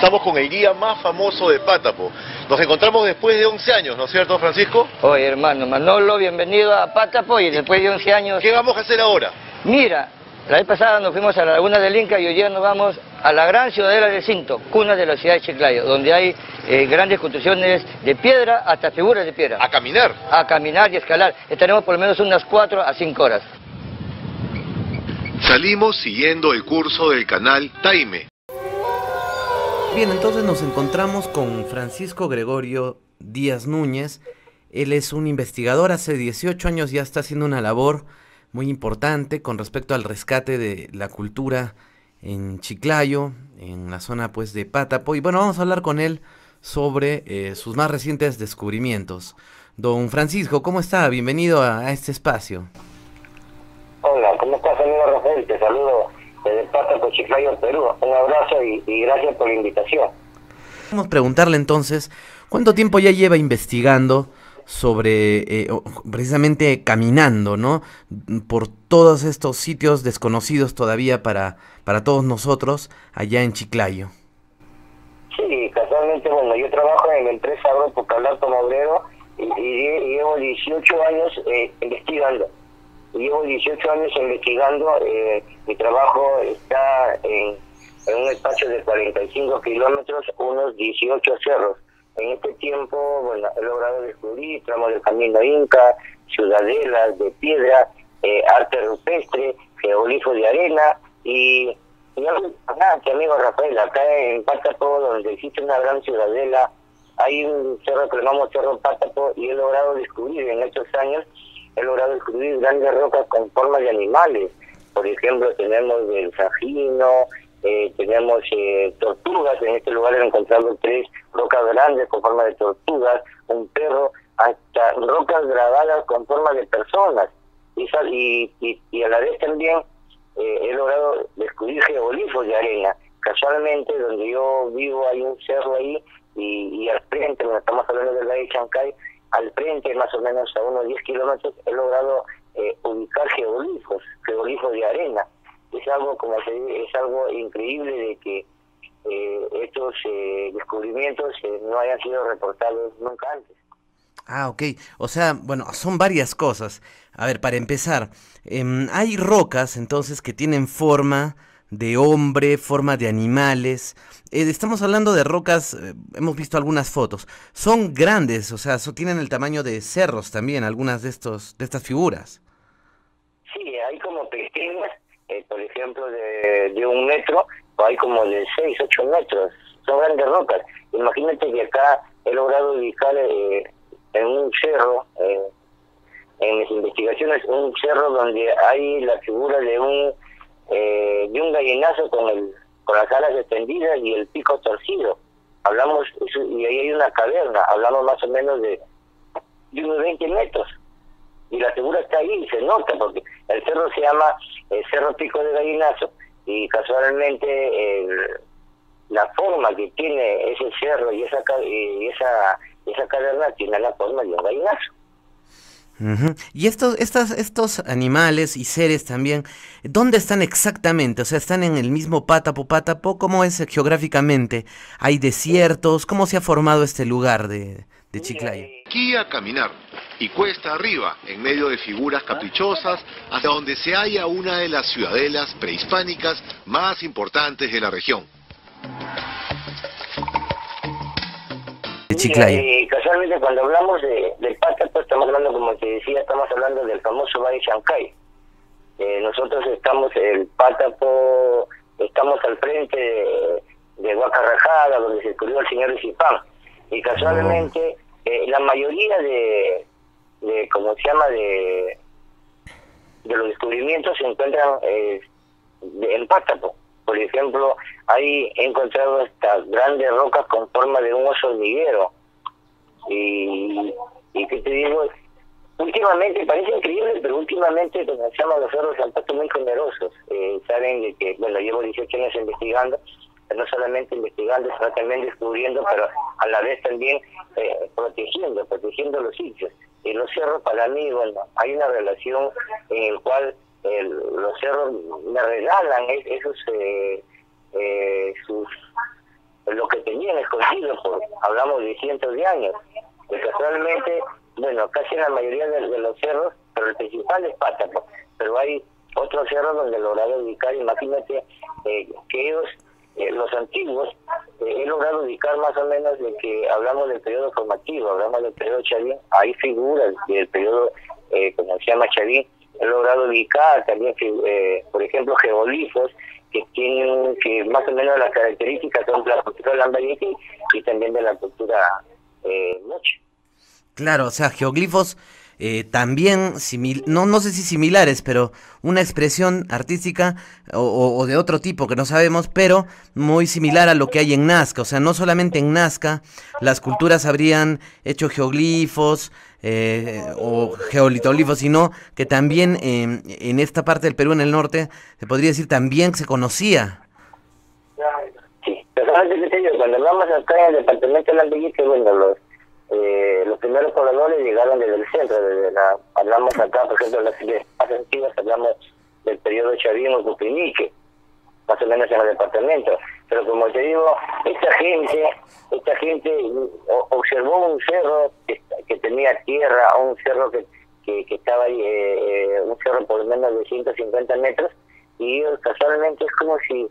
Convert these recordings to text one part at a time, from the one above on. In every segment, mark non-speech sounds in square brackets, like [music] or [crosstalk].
Estamos con el guía más famoso de Pátapo. Nos encontramos después de 11 años, ¿no es cierto, Francisco? Oye, hermano, Manolo, bienvenido a Pátapo y después de 11 años... ¿Qué vamos a hacer ahora? Mira, la vez pasada nos fuimos a la Laguna del Inca y hoy día nos vamos a la gran ciudadela de Cinto, cuna de la ciudad de Chiclayo, donde hay eh, grandes construcciones de piedra hasta figuras de piedra. A caminar. A caminar y escalar. Estaremos por lo menos unas 4 a 5 horas. Salimos siguiendo el curso del canal Taime. Bien, entonces nos encontramos con Francisco Gregorio Díaz Núñez. Él es un investigador, hace 18 años ya está haciendo una labor muy importante con respecto al rescate de la cultura en Chiclayo, en la zona pues de Pátapo. Y bueno, vamos a hablar con él sobre eh, sus más recientes descubrimientos. Don Francisco, ¿cómo está? Bienvenido a, este espacio. Hola, ¿cómo estás, amigo Rafael? Te saludo desde Pátapo, Chiclayo, Perú. Un abrazo y, y gracias por la invitación. Vamos a preguntarle entonces, ¿cuánto tiempo ya lleva investigando sobre, eh, precisamente caminando, ¿no? Por todos estos sitios desconocidos todavía para, para todos nosotros allá en Chiclayo. Sí, casualmente, bueno, yo trabajo en la empresa Agropocalar como obrero y, y, llevo 18 años eh, investigando. Llevo 18 años investigando, eh, mi trabajo está en, en un espacio de 45 kilómetros, unos 18 cerros. En este tiempo, bueno, he logrado descubrir tramos del camino inca, ciudadelas de piedra, eh, arte rupestre, geoglifos de arena y, y que amigo Rafael, acá en Pátapo, donde existe una gran ciudadela, hay un cerro que llamamos Cerro Pátapo y he logrado descubrir en estos años, he logrado descubrir grandes rocas con formas de animales. Por ejemplo, tenemos el sajino, eh, tenemos eh, tortugas, en este lugar he encontrado tres rocas grandes con forma de tortugas, un perro, hasta rocas grabadas con forma de personas. Y, y, y a la vez también eh, he logrado descubrir geoglifos de arena. Casualmente, donde yo vivo hay un cerro ahí y, y al frente, cuando estamos hablando del valle de Chancay, al frente, más o menos a unos 10 kilómetros, he logrado ubicar geoglifos, geoglifos de arena es algo como es algo increíble de que eh, estos eh, descubrimientos eh, no hayan sido reportados nunca antes. Ah, ok. O sea, bueno, son varias cosas. A ver, para empezar, em, hay rocas entonces que tienen forma de hombre, forma de animales. estamos hablando de rocas, hemos visto algunas fotos. Son grandes, o sea, tienen el tamaño de cerros también, algunas de estos, de estas figuras. Sí, hay como pequeñas eh, por ejemplo, de, de un metro, o hay como de 6, 8 metros. Son grandes rocas. Imagínate que acá he logrado ubicar eh, en un cerro, eh, en mis investigaciones, un cerro donde hay la figura de un de un gallinazo con el con las alas extendidas y el pico torcido. Hablamos, y ahí hay una caverna, hablamos más o menos de, unos 20 metros y la figura está ahí, se nota, porque el cerro se llama el Cerro Pico de Gallinazo y casualmente la forma que tiene ese cerro y esa y esa esa caverna tiene la forma de un gallinazo. Y estos, estas, estos animales y seres también, ¿dónde están exactamente? O sea, ¿están en el mismo Pátapo, Pátapo? ¿Cómo es geográficamente? ¿Hay desiertos? ¿Cómo se ha formado este lugar de, de Chiclayo? Aquí a caminar y cuesta arriba, en medio de figuras caprichosas, hasta donde se halla una de las ciudadelas prehispánicas más importantes de la región. Y casualmente cuando hablamos de, del Pátapo estamos hablando, como te decía, estamos hablando del famoso Valle Chancay. Eh, nosotros estamos, el Pátapo, estamos al frente de, de Huacarrajada, donde se descubrió el señor Isipán. Y casualmente, eh, la mayoría de, de ¿cómo se llama?, de, de los descubrimientos se encuentran eh, en Pátapo. Por ejemplo, ahí he encontrado estas grandes rocas con forma de un oso hormiguero. Y, y que te digo, últimamente, parece increíble, pero últimamente llaman los cerros han muy generosos. Eh, saben que, bueno, llevo 18 años investigando, no solamente investigando, sino también descubriendo, pero a la vez también eh, protegiendo, protegiendo los sitios. Y los cerros para mí, bueno, hay una relación en el cual los cerros me regalan esos eh, eh, sus lo que hablamos de cientos de años. Y casualmente, bueno, casi la mayoría de, los cerros, pero el principal es Pátaco, pero hay otros cerros donde logrado ubicar, imagínate eh, que ellos, eh, los antiguos, eh, he logrado ubicar más o menos de que hablamos del periodo formativo, hablamos del periodo Chavín, hay figuras del periodo, como se llama Chavín, he logrado ubicar también, por ejemplo, geolifos, que tienen que más o menos las características son de la cultura lambayeti y también de la cultura eh, moche. Claro, o sea, geoglifos eh, también, no, no sé si similares, pero una expresión artística o, de otro tipo que no sabemos, pero muy similar a lo que hay en Nazca. O sea, no solamente en Nazca las culturas habrían hecho geoglifos eh, o geolitoglifos, sino que también en esta parte del Perú, en el norte, se podría decir también se conocía. Sí, pero cuando hablamos acá en el departamento de la bueno, los eh, los primeros pobladores llegaron desde el centro, desde la, hablamos acá, por ejemplo, en las más antiguas hablamos del periodo Chavino Cupinique, más o menos en el departamento. Pero como te digo, esta gente, esta gente observó un cerro que, que tenía tierra, un cerro que, que, estaba ahí, eh, eh, un cerro por menos de 150 metros, y casualmente es como si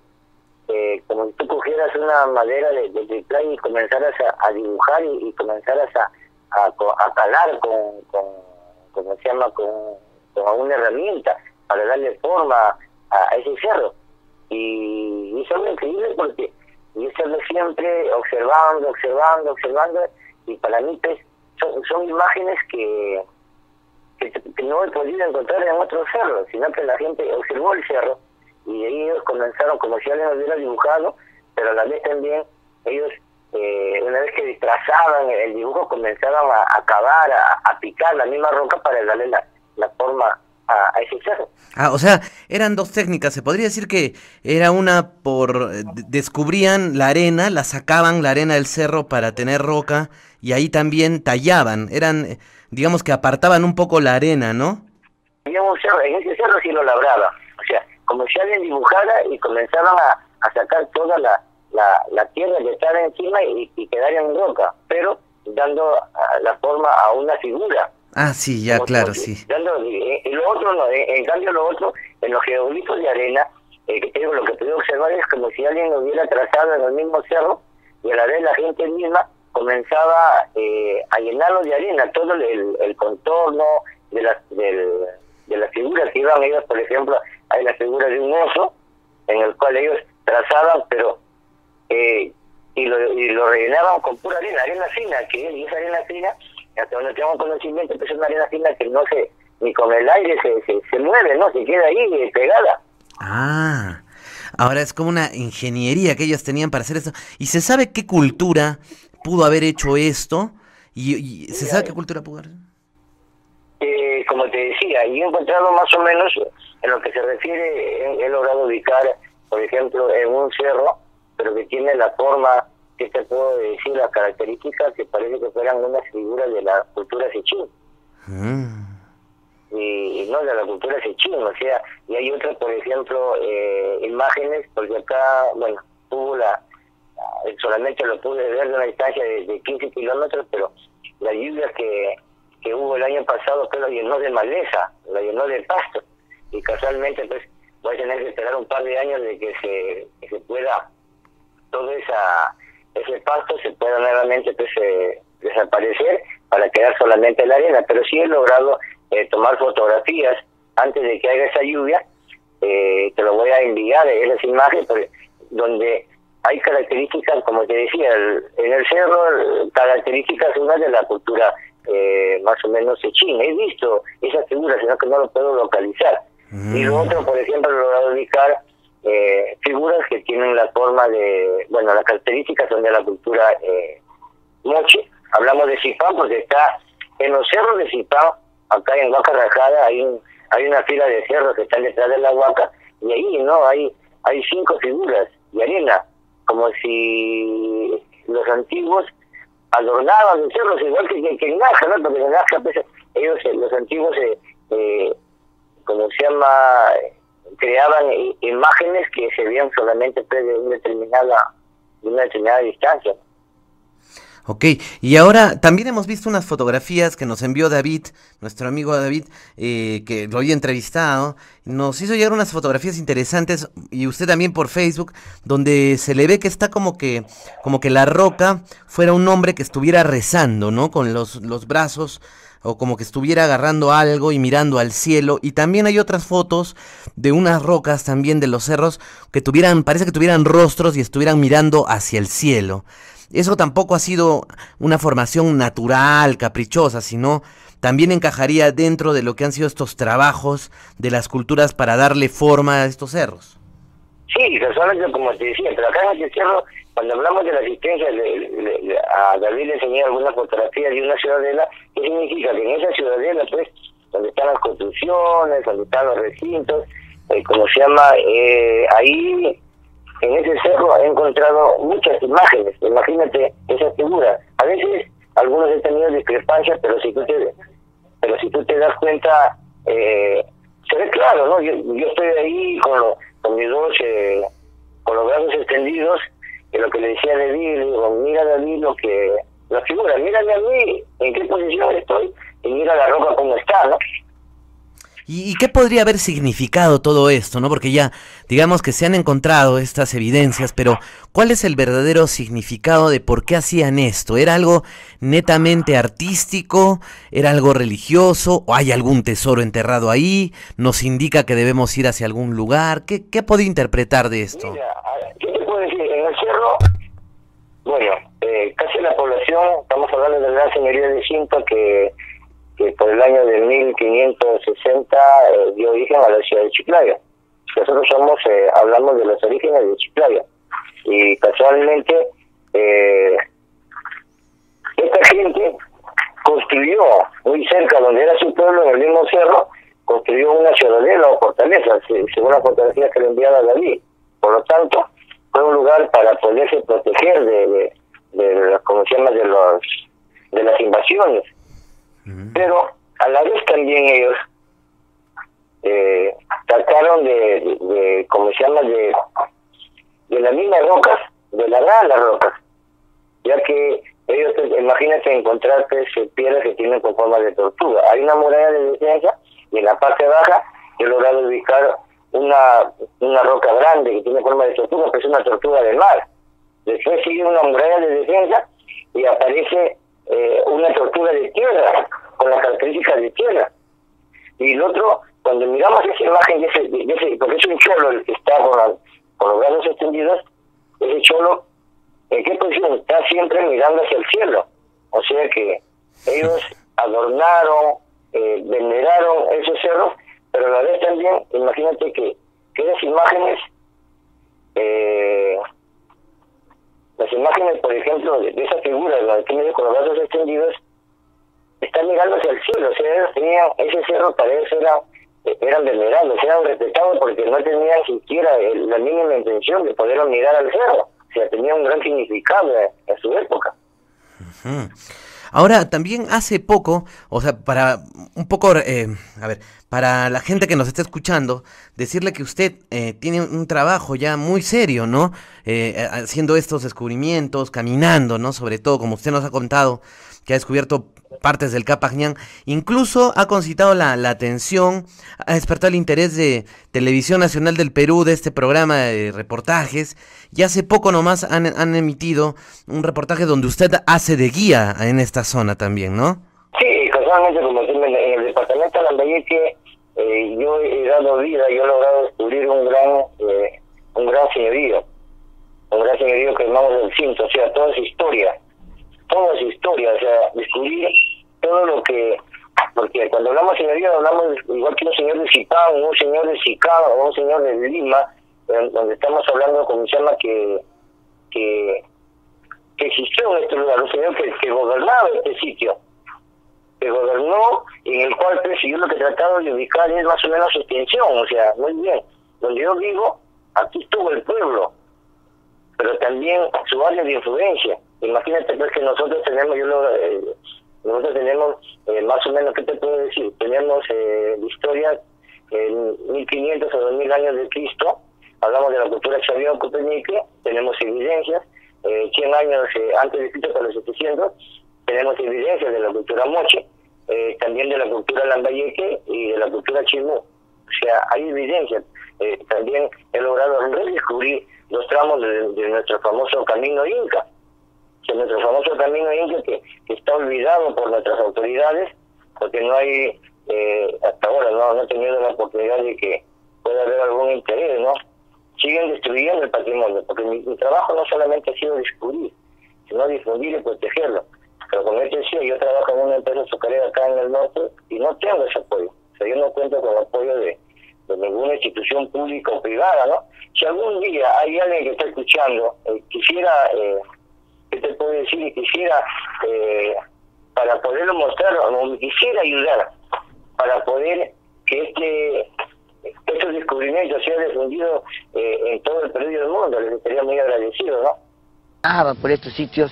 eh, como si tú cogieras una madera de, de y comenzaras a, dibujar y, comenzaras a, a, calar con, con, como se llama, con, con una herramienta para darle forma a, ese cerro. Y, es algo increíble porque yo estaba siempre observando, observando, observando, y para mí pues, son, son imágenes que, que, no he podido encontrar en otros cerros, sino que la gente observó el cerro y ellos comenzaron como si alguien hubiera dibujado, pero a la vez también ellos, eh, una vez que trazaban el dibujo, comenzaban a, a cavar, a, picar la misma roca para darle la, la forma a, ese cerro. Ah, o sea, eran dos técnicas. Se podría decir que era una por. descubrían la arena, la sacaban la arena del cerro para tener roca y ahí también tallaban. Eran, digamos que apartaban un poco la arena, ¿no? Había un cerro, en ese cerro sí lo labraba como si alguien dibujara y comenzaban a, sacar toda la, la, tierra que estaba encima y, y quedar en roca, pero dando la forma a una figura. Ah, sí, ya, claro, sí. Dando, y, lo otro no, en, cambio lo otro, en los geoglifos de arena, eh, que tengo, lo que puedo observar es como si alguien lo hubiera trazado en el mismo cerro y a la vez la gente misma comenzaba eh, a llenarlo de arena, todo el, el contorno de las, del, de las figuras que iban ellos, por ejemplo, hay la figura de un oso en el cual ellos trazaban, pero eh, y, lo, y lo rellenaban con pura arena, arena fina, que y esa arena fina, hasta donde tengo conocimiento, pues es una arena fina que no se, ni con el aire se, se, mueve, ¿no? Se queda ahí eh, pegada. Ah, ahora es como una ingeniería que ellos tenían para hacer eso. ¿Y se sabe qué cultura pudo haber hecho esto? ¿Y, y se sabe qué cultura pudo haber eh, como te decía, y he encontrado más o menos en lo que se refiere, he, logrado ubicar, por ejemplo, en un cerro, pero que tiene la forma, que te puedo decir, las características que parece que fueran unas figuras de la cultura sechín. Mm. Y, no de la cultura sechín, o sea, y hay otras, por ejemplo, eh, imágenes, porque acá, bueno, tuvo la, solamente lo pude ver de una distancia de, de 15 kilómetros, pero las lluvias que que hubo el año pasado que lo llenó de maleza, lo llenó de pasto. Y casualmente, pues, voy a tener que esperar un par de años de que se, se pueda, todo esa ese pasto se pueda nuevamente pues, eh, desaparecer para quedar solamente la arena. Pero sí he logrado eh, tomar fotografías antes de que haya esa lluvia. Eh, te lo voy a enviar, esas imágenes, pues, donde hay características, como te decía, en el cerro, características una de la cultura eh, más o menos china He visto esas figuras, sino que no lo puedo localizar. Y lo otro, por ejemplo, lo voy a ubicar eh, figuras que tienen la forma de, bueno, las características son de la cultura eh, moche. Hablamos de Zipán porque está en los cerros de Zipán, acá en Huaca Rajada, hay, hay una fila de cerros que están detrás de la Huaca, y ahí, ¿no? Hay, hay cinco figuras de arena, como si los antiguos adornaban los cerros igual que, que, en Nazca, ¿no? Porque en Nazca, pues, ellos, eh, los antiguos, eh, eh, como se llama, creaban imágenes que se veían solamente pues, de una determinada, de una determinada distancia. Ok, y ahora también hemos visto unas fotografías que nos envió David, nuestro amigo David, eh, que lo había entrevistado. Nos hizo llegar unas fotografías interesantes y usted también por Facebook, donde se le ve que está como que, como que la roca fuera un hombre que estuviera rezando, ¿no? Con los, los brazos o como que estuviera agarrando algo y mirando al cielo. Y también hay otras fotos de unas rocas también de los cerros que tuvieran, parece que tuvieran rostros y estuvieran mirando hacia el cielo. Eso tampoco ha sido una formación natural, caprichosa, sino también encajaría dentro de lo que han sido estos trabajos de las culturas para darle forma a estos cerros. Sí, como te decía, pero acá en este cerro, cuando hablamos de la asistencia, a David le enseñé algunas fotografías de una ciudadela, ¿qué significa? Que en esa ciudadela, pues, donde están las construcciones, donde están los recintos, eh, como se llama, eh, ahí en ese cerro he encontrado muchas imágenes. Imagínate esa figura. A veces algunos he tenido discrepancias, pero si tú te, pero si tú te das cuenta, eh, se ve claro, ¿no? Yo, yo estoy ahí con, con mis dos, eh, con los brazos extendidos, y lo que le decía a David, le digo, mira David lo que, la figura, mírame a mí, en qué posición estoy, y mira la roca cómo está, ¿no? ¿Y, qué podría haber significado todo esto? ¿no? Porque ya, digamos que se han encontrado estas evidencias, pero ¿cuál es el verdadero significado de por qué hacían esto? ¿Era algo netamente artístico? ¿Era algo religioso? ¿O hay algún tesoro enterrado ahí? ¿Nos indica que debemos ir hacia algún lugar? ¿Qué, qué puede interpretar de esto? Mira, ¿qué te puedo decir? En el cerro, bueno, eh, casi la población, estamos hablando de la señoría de Cinto, que que por el año de 1560 eh, dio origen a la ciudad de Chiclayo. Nosotros somos, eh, hablamos de los orígenes de Chiclayo. Y casualmente, eh, esta gente construyó muy cerca donde era su pueblo, en el mismo cerro, construyó una ciudadela o fortaleza, según la fotografía que le enviaba David. Por lo tanto, fue un lugar para poderse proteger de, de, de, como se llama, de, los, de las invasiones. Pero a la vez también ellos eh, trataron de, de, como se llama, de, de las mismas rocas, de la nada las rocas, ya que ellos, imagínate encontrarte piedras que tienen con forma de tortuga. Hay una muralla de defensa y en la parte baja he logrado ubicar una, una roca grande que tiene forma de tortuga, que es una tortuga del mar. Después sigue una muralla de defensa y aparece eh, una tortuga de tierra, con las características de tierra. Y el otro, cuando miramos esa imagen, ese, ese, porque es un cholo el que está con, con los brazos extendidos, ese cholo, ¿en qué posición? Está siempre mirando hacia el cielo. O sea que ellos adornaron, eh, veneraron esos cerros, pero a la vez también, imagínate que, que esas imágenes eh, las imágenes, por ejemplo, de, esa figura de la que me con los brazos extendidos, están mirando hacia el cielo. O sea, tenían, ese cerro para ellos era, eran venerados, eran respetados porque no tenían siquiera la mínima intención de poder mirar al cerro. O sea, tenía un gran significado en, su época. Ahora, también hace poco, o sea, para un poco, eh, a ver, para la gente que nos está escuchando, decirle que usted eh, tiene un trabajo ya muy serio, ¿no? Eh, haciendo estos descubrimientos, caminando, ¿no? Sobre todo, como usted nos ha contado, que ha descubierto partes del Capagñán, incluso ha concitado la, atención, ha despertado el interés de Televisión Nacional del Perú de este programa de reportajes, y hace poco nomás han, han emitido un reportaje donde usted hace de guía en esta zona también, ¿no? Sí, casualmente como en el departamento de Lambayeque eh, yo he dado vida, yo he logrado descubrir un gran eh, un gran señorío, un gran señorío que llamamos el cinto, o sea, toda su historia toda su historia, o sea, descubrir todo lo que, porque cuando hablamos de señoría hablamos igual que un señor de Chicao, un señor de Chicago, un señor de Lima, donde estamos hablando como se llama que, que, que existió en este lugar, un señor que, que gobernaba este sitio, que gobernó y en el cual presidió lo que trataba de ubicar es más o menos su extensión, o sea, muy bien, donde yo vivo, aquí estuvo el pueblo, pero también su área de influencia Imagínate pues que nosotros tenemos, yo lo, eh, nosotros tenemos eh, más o menos, ¿qué te puedo decir? Tenemos eh, historia en 1500 o 2000 años de Cristo, hablamos de la cultura Xavier Copenique, tenemos evidencias, eh, 100 años eh, antes de Cristo, hasta los 700, tenemos evidencias de la cultura moche, eh, también de la cultura lambayeque y de la cultura chimú. O sea, hay evidencias. También he logrado redescubrir los tramos de, nuestro famoso camino inca, nuestro famoso camino inca que, está olvidado por nuestras autoridades, porque no hay, eh, hasta ahora no, no he tenido la oportunidad de que pueda haber algún interés, ¿no? Siguen destruyendo el patrimonio, porque mi, trabajo no solamente ha sido descubrir, sino difundir y protegerlo. Pero como te decía, yo trabajo en una empresa azucarera acá en el norte y no tengo ese apoyo. O sea, yo no cuento con el apoyo de, de ninguna institución pública o privada, ¿no? Si algún día hay alguien que está escuchando, eh, quisiera, eh, ¿qué te puedo decir? Quisiera, eh, para poderlo mostrar, o quisiera ayudar, para poder que este estos descubrimientos sean difundidos eh, en todo el periodo del mundo, les estaría muy agradecido, ¿no? Ah, por estos sitios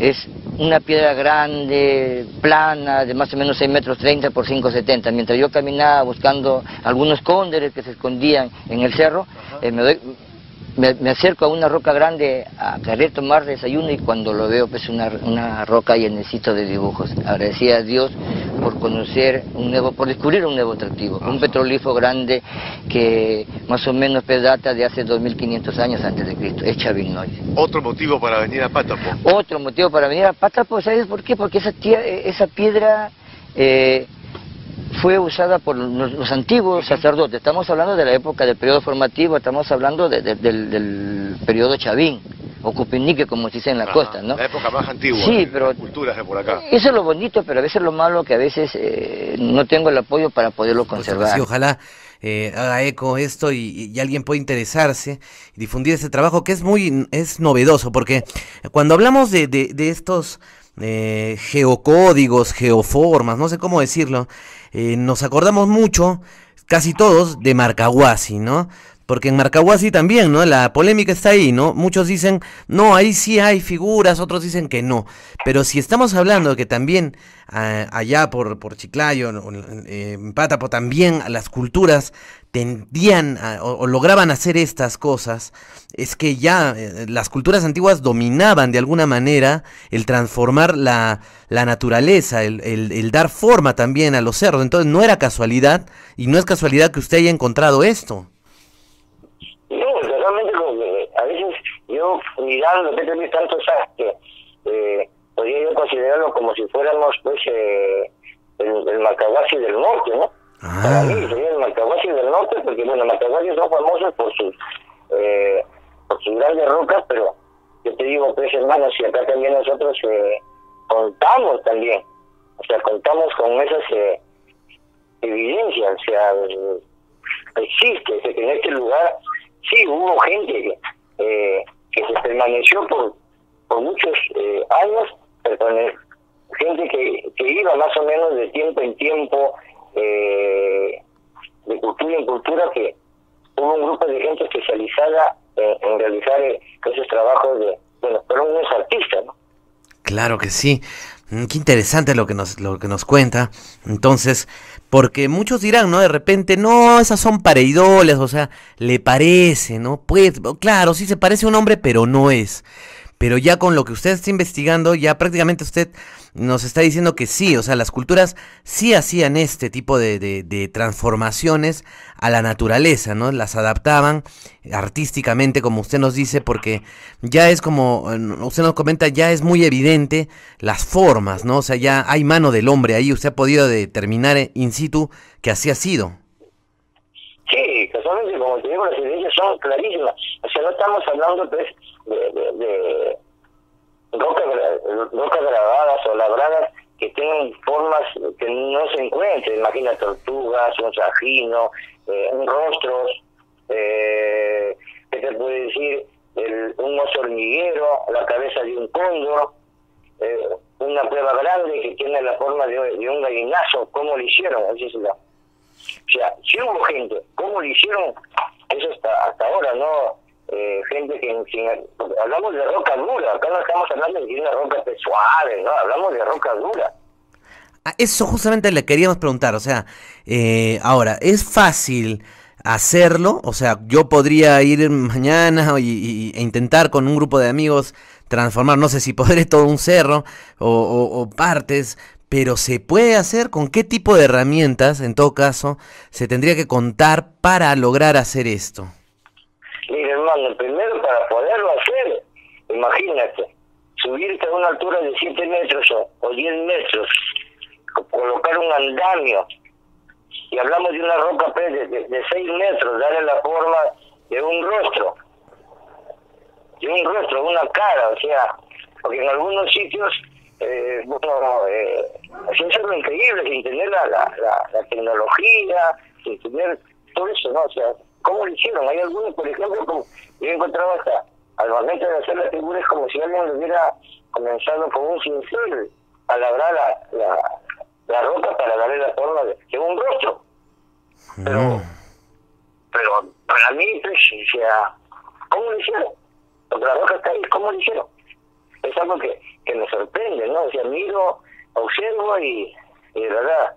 es una piedra grande, plana, de más o menos 6 metros 30 por 5,70. Mientras yo caminaba buscando algunos cóndores que se escondían en el cerro, eh, me doy, me, acerco a una roca grande a querer tomar desayuno y cuando lo veo pues una, una roca llenecito de dibujos. Agradecía a Dios por conocer un nuevo, por descubrir un nuevo atractivo, un petrolífero grande que más o menos pues, data de hace 2500 años antes de Cristo, es Chavinoy. Otro motivo para venir a Pátapo. Otro motivo para venir a Pátapo, ¿sabes por qué? Porque esa, esa piedra... Eh, fue usada por los, antiguos sacerdotes. Estamos hablando de la época del periodo formativo, estamos hablando del, periodo chavín o cupinique, como se dice en la costa, ¿no? La época más antigua, sí, pero, culturas de por acá. Eso es lo bonito, pero a veces lo malo que a veces eh, no tengo el apoyo para poderlo pues, conservar. sí, ojalá eh, haga eco esto y, alguien pueda interesarse y difundir ese trabajo que es muy es novedoso, porque cuando hablamos de, de estos eh, geocódigos, geoformas, no sé cómo decirlo, eh, nos acordamos mucho, casi todos, de Marcahuasi, ¿no? Porque en Marcahuasi también, ¿no? La polémica está ahí, ¿no? Muchos dicen, no, ahí sí hay figuras, otros dicen que no. Pero si estamos hablando de que también ah, allá por, por Chiclayo, en Pátapo, también las culturas tendían o, lograban hacer estas cosas, es que ya eh, las culturas antiguas dominaban de alguna manera el transformar la, la naturaleza, el, el, dar forma también a los cerros. Entonces no era casualidad y no es casualidad que usted haya encontrado esto. A veces yo mirando que tenés tantos que eh, podría yo considerarlo como si fuéramos pues eh, el, el Macahuasi del norte, ¿no? Para mí sería el Macahuasi del norte, porque bueno, Macahuasi son famosos por sus, eh, por sus grandes rocas, pero yo te digo, pues hermanos, y acá también nosotros eh, contamos también, o sea, contamos con esas eh, evidencias, o sea, existe, que en este lugar sí hubo gente que, eh, que se permaneció por, por muchos eh, años, gente que, que iba más o menos de tiempo en tiempo eh, de cultura en cultura que hubo un grupo de gente especializada en, realizar eh, esos trabajos de, bueno, pero uno es artista, ¿no? Claro que sí. Mm, qué interesante lo que nos lo que nos cuenta. Entonces, porque muchos dirán, ¿no? De repente, no, esas son pareidoles, o sea, le parece, ¿no? Pues, claro, sí se parece a un hombre, pero no es. Pero ya con lo que usted está investigando, ya prácticamente usted nos está diciendo que sí, o sea, las culturas sí hacían este tipo de, transformaciones a la naturaleza, ¿no? Las adaptaban artísticamente, como usted nos dice, porque ya es como, usted nos comenta, ya es muy evidente las formas, ¿no? O sea, ya hay mano del hombre ahí, usted ha podido determinar in situ que así ha sido. Sí, casualmente, como te digo, las evidencias son clarísimas. O sea, no estamos hablando, pues, de rocas, rocas grabadas o labradas que tienen formas que no se encuentren, imagina tortugas, un sajino, eh, un rostro, eh, ¿qué te puede decir? El, un oso hormiguero, la cabeza de un cóndor, eh, una prueba grande que tiene la forma de, un gallinazo, ¿cómo lo hicieron? Así es la, o sea, si hubo gente, ¿cómo lo hicieron? Eso hasta, hasta ahora no eh, gente que hablamos de roca dura, acá no estamos hablando de una roca suave, no, hablamos de roca dura. Ah, eso justamente le queríamos preguntar, o sea, eh, ahora, ¿es fácil hacerlo, o sea, yo podría ir mañana y, e intentar con un grupo de amigos transformar, no sé si podré [laughs] todo un cerro o, partes, pero se puede hacer con qué tipo de herramientas, en todo caso, se tendría que contar para lograr hacer esto. Mire, hermano, primero para poderlo hacer, imagínate, subirte a una altura de 7 metros o, 10 metros, colocar un andamio, y hablamos de una roca pues, de, de, 6 metros, darle la forma de un rostro, de un rostro, una cara, o sea, porque en algunos sitios, eh, bueno, eh, es algo increíble, sin tener la, la, la, tecnología, sin tener todo eso, ¿no? O sea, ¿cómo lo hicieron? Hay algunos, por ejemplo, como yo he encontrado hasta al momento de hacer la figura es como si alguien lo hubiera comenzado con un cincel a labrar la, la, la roca para darle la forma de, un rostro. Pero, mm. pero para mí, pues, o sea, ¿cómo lo hicieron? Porque la roca está ahí, ¿cómo lo hicieron? Es algo que, que me sorprende, ¿no? O sea, miro, observo y, y de verdad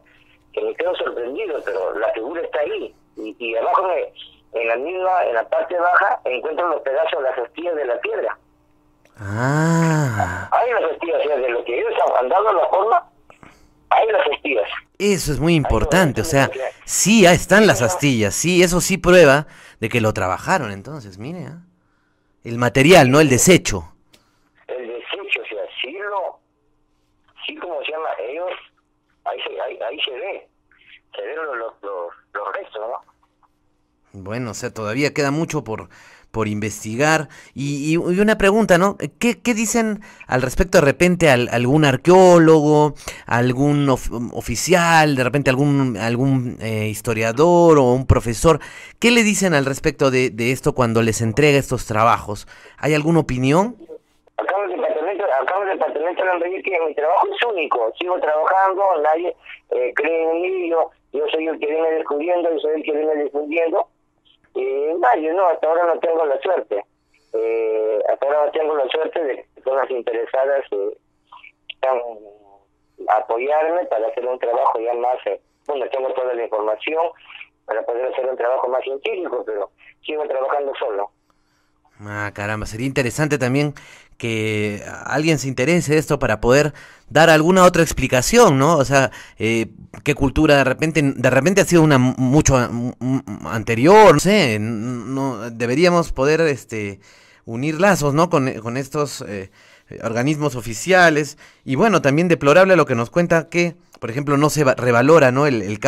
que me quedo sorprendido, pero la figura está ahí. Y, y abajo me, en la misma, en la parte baja, encuentran los pedazos, las astillas de la piedra. Ah. Hay las astillas, o sea, de lo que ellos han dado la forma, hay las astillas. Eso es muy importante, o sea, sí, ahí están las astillas, sí, eso sí prueba de que lo trabajaron, entonces, mire, ¿ah? el material, no el desecho. El desecho, o sea, sí lo, sí como se llama, ellos, ahí se, ahí, ahí se ve, se ven los, los, los restos, ¿no? Bueno, o sea, todavía queda mucho por, por investigar. Y, y, una pregunta, ¿no? ¿Qué, ¿Qué, dicen al respecto de repente al, algún arqueólogo, algún oficial, de repente algún, algún eh, historiador o un profesor? ¿Qué le dicen al respecto de, de esto cuando les entrega estos trabajos? ¿Hay alguna opinión? Acá el departamento, de que mi trabajo es único. Sigo trabajando, nadie eh, cree en mí, yo, yo soy el que viene descubriendo, yo soy el que viene difundiendo y nadie, no, hasta ahora no tengo la suerte. Eh, hasta ahora no tengo la suerte de que personas interesadas eh, apoyarme para hacer un trabajo ya más, eh, bueno, tengo toda la información para poder hacer un trabajo más científico, pero sigo trabajando solo. Ah, caramba, sería interesante también que alguien se interese de esto para poder dar alguna otra explicación, ¿no? O sea, eh, qué cultura de repente, de repente ha sido una mucho anterior, no sé, no, deberíamos poder este, unir lazos, ¿no? Con, con estos eh, organismos oficiales. Y bueno, también deplorable lo que nos cuenta que, por ejemplo, no se revalora, ¿no? El, el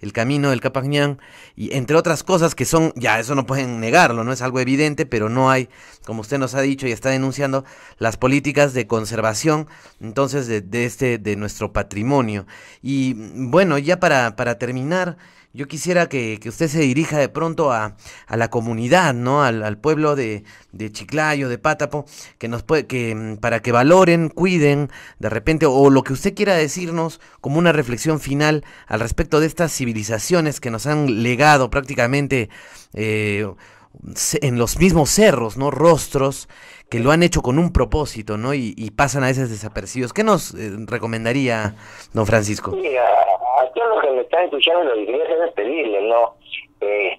el camino del Capagñán, y entre otras cosas que son, ya eso no pueden negarlo, no es algo evidente, pero no hay, como usted nos ha dicho y está denunciando, las políticas de conservación, entonces, de, de este, de nuestro patrimonio. Y bueno, ya para, para terminar, yo quisiera que, usted se dirija de pronto a, a la comunidad, ¿no? Al, pueblo de, de, Chiclayo, de Pátapo, que nos puede, que para que valoren, cuiden, de repente, o lo que usted quiera decirnos como una reflexión final al respecto de estas civilizaciones que nos han legado prácticamente eh, en los mismos cerros, ¿no? Rostros que lo han hecho con un propósito, ¿no? Y, pasan a veces desapercibidos. ¿Qué nos eh, recomendaría, don Francisco? todos los que me están escuchando lo que quería es pedirles, ¿no? Eh,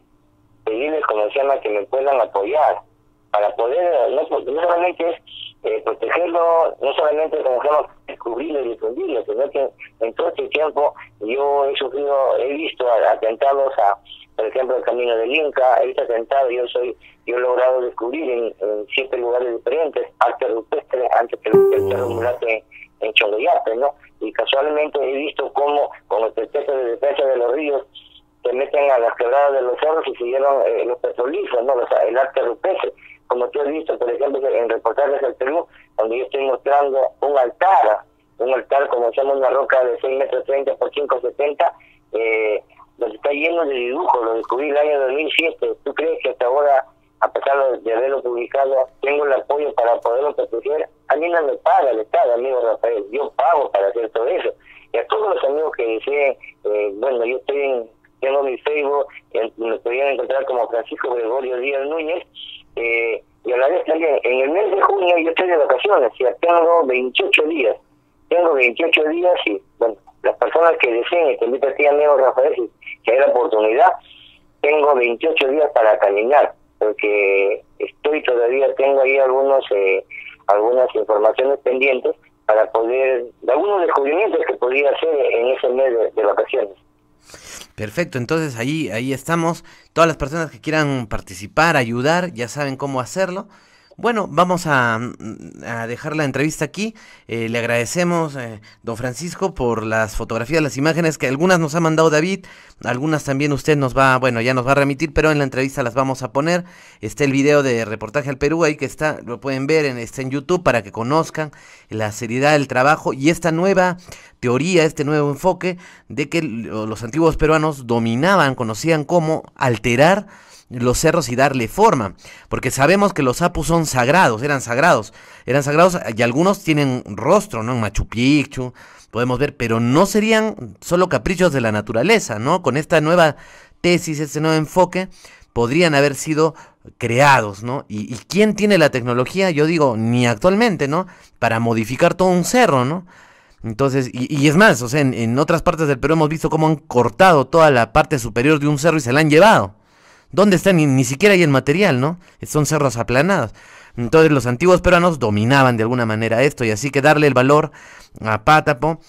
pedirles, como se llama, que me puedan apoyar para poder, no, no solamente es eh, protegerlo, no solamente como llama, descubrirlo y difundirlo, sino que en todo este tiempo yo he sufrido, he visto atentados a, por ejemplo, el Camino del Inca, he visto atentados, yo soy, yo he logrado descubrir en, siete lugares diferentes arte rupestre antes que el cerro en, en Chongoyape, ¿no? y casualmente he visto cómo con los pretextos de defensa de los ríos se meten a las quebradas de los cerros y siguieron eh, los petrolíferos, ¿no? el arte rupestre. Como tú has visto, por ejemplo, en reportajes del Perú, donde yo estoy mostrando un altar, un altar como se llama una roca de 6 metros 30 por 5,70, eh, donde está lleno de dibujos, lo descubrí el año 2007. ¿Tú crees que hasta ahora a pesar de haberlo publicado, tengo el apoyo para poderlo proteger. A mí no me paga el Estado, amigo Rafael, yo pago para hacer todo eso. Y a todos los amigos que deseen, eh, bueno, yo estoy en, tengo mi Facebook, me podían encontrar como Francisco Gregorio Díaz Núñez, eh, y a la vez también, en el mes de junio yo estoy de vacaciones, ya tengo 28 días, tengo 28 días y, bueno, las personas que deseen, te invito a ti, amigo Rafael, si, hay la oportunidad, tengo 28 días para caminar, porque estoy todavía, tengo ahí algunos eh, algunas informaciones pendientes para poder, de algunos descubrimientos que podría hacer en ese mes de, vacaciones. Perfecto, entonces ahí, ahí estamos. Todas las personas que quieran participar, ayudar, ya saben cómo hacerlo. Bueno, vamos a, dejar la entrevista aquí. Eh, le agradecemos, eh, don Francisco, por las fotografías, las imágenes que algunas nos ha mandado David, algunas también usted nos va, bueno, ya nos va a remitir, pero en la entrevista las vamos a poner. Está el video de reportaje al Perú ahí que está, lo pueden ver, en, está en YouTube para que conozcan la seriedad del trabajo y esta nueva teoría, este nuevo enfoque de que los antiguos peruanos dominaban, conocían cómo alterar los cerros y darle forma, porque sabemos que los apus son sagrados, eran sagrados, eran sagrados y algunos tienen rostro, ¿no? En Machu Picchu, podemos ver, pero no serían solo caprichos de la naturaleza, ¿no? Con esta nueva tesis, este nuevo enfoque, podrían haber sido creados, ¿no? ¿Y, quién tiene la tecnología? Yo digo, ni actualmente, ¿no? Para modificar todo un cerro, ¿no? Entonces, y, es más, o sea, en, en, otras partes del Perú hemos visto cómo han cortado toda la parte superior de un cerro y se la han llevado. ¿Dónde está? Ni, siquiera hay el material, ¿no? Son cerros aplanados. Entonces los antiguos peruanos dominaban de alguna manera esto y así que darle el valor a Pátapo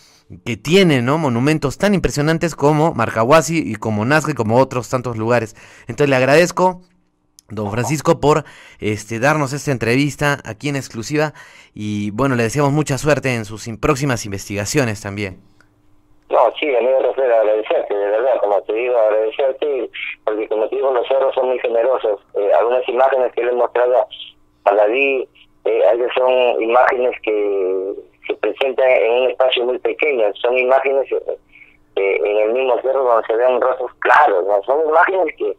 que tiene ¿no? monumentos tan impresionantes como Marcahuasi y como Nazca y como otros tantos lugares. Entonces le agradezco, don Francisco, por este, darnos esta entrevista aquí en exclusiva y bueno, le deseamos mucha suerte en sus próximas investigaciones también. No, sí, a mí me refiero agradecerte, de verdad, como te digo, agradecerte, porque como te digo, los cerros son muy generosos. Eh, algunas imágenes que le he mostrado a David, eh, son imágenes que se presentan en un espacio muy pequeño, son imágenes eh, en el mismo cerro donde se ven rostros claros, ¿no? son imágenes que,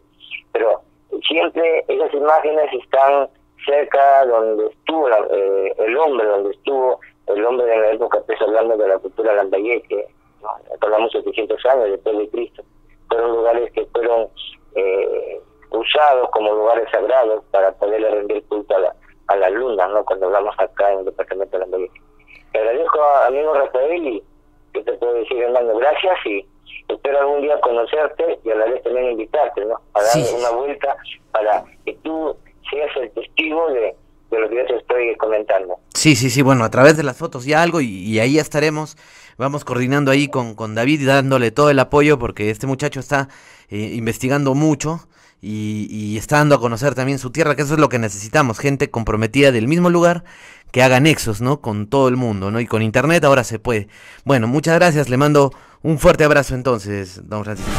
pero siempre esas imágenes están cerca donde estuvo eh, el hombre, donde estuvo el hombre en la época, estoy hablando de la cultura lambayeque, hablamos 700 años después de Cristo, fueron lugares que fueron eh, usados como lugares sagrados para poderle rendir culto a la, a la luna, ¿no? cuando hablamos acá en el departamento de la Te agradezco, amigo Rafael, y que te puedo decir, hermano, gracias y espero algún día conocerte y a la vez también invitarte, ¿no? A dar una vuelta para que tú seas el testigo de, de lo que yo te estoy comentando. Sí, sí, sí, bueno, a través de las fotos ya algo y, ahí ya estaremos, vamos coordinando ahí con, con, David y dándole todo el apoyo porque este muchacho está eh, investigando mucho y, y, está dando a conocer también su tierra, que eso es lo que necesitamos, gente comprometida del mismo lugar que haga nexos, ¿no? Con todo el mundo, ¿no? Y con internet ahora se puede. Bueno, muchas gracias, le mando un fuerte abrazo entonces, don Francisco.